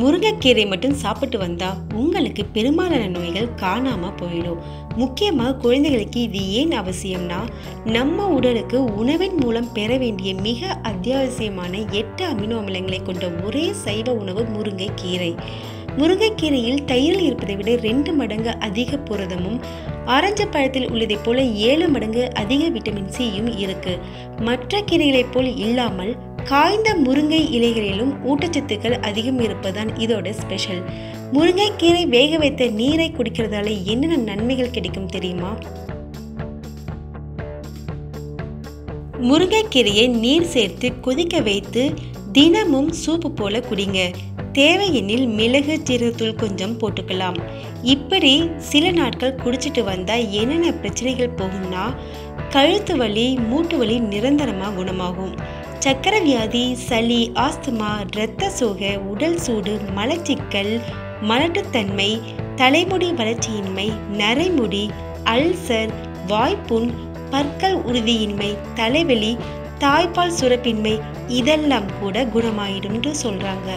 முருங்கைக்கீரை மட்டும் சாப்பிட்டு வந்தா உங்களுக்கு பெரும்பாலான நோய்கள் காணாம போயிடும். முக்கியமாக குழந்தைகளுக்கு இது ஏன் அவசியம்னா நம்ம உடலுக்கு உணவின் மூலம் பெற வேண்டிய மிக அத்தியாவசியமான எட்டு அமினோ அமிலங்களை கொண்ட ஒரே சைவ உணவு முருங்கைக்கீரை. முருங்கைக்கீரையில் தயிரில் இருப்பதை விட ரெண்டு மடங்கு அதிக புரதமும் ஆரஞ்சு பழத்தில் உள்ளதைப் போல ஏழு மடங்கு அதிக விட்டமின் சியும் இருக்கு. மற்ற கீரைகளைப் போல் இல்லாமல் காய்ந்த முருங்கை இலைகளிலும் ஊட்டச்சத்துக்கள் அதிகம் இருப்பதுதான் இதோட ஸ்பெஷல் முருங்கைக்கீரை வேக வைத்த நீரை குடிக்கிறதால என்னென்ன நன்மைகள் கிடைக்கும் தெரியுமா? முருங்கைக்கீரையை நீர் சேர்த்து கொதிக்க வைத்து தினமும் சூப்பு போல குடிங்க. தேவையெனில் மிளகு ஜீரகத்தூள் கொஞ்சம் போட்டுக்கலாம். இப்படி சில நாட்கள் குடிச்சிட்டு வந்தால் என்னென்ன பிரச்சனைகள் போகும்னா கழுத்து வலி மூட்டு வலி நிரந்தரமாக குணமாகும். சக்கரவியாதி சளி ஆஸ்துமா இரத்த சோகை உடல் சூடு மலச்சிக்கல் மலட்டுத்தன்மை தலைமுடி வளர்ச்சியின்மை நரைமுடி அல்சர் வாய்ப்புண் பற்கள் உறுதியின்மை தலைவலி தாய்ப்பால் சுரப்பின்மை இதெல்லாம் கூட குணமாயிடும்னு சொல்றாங்க.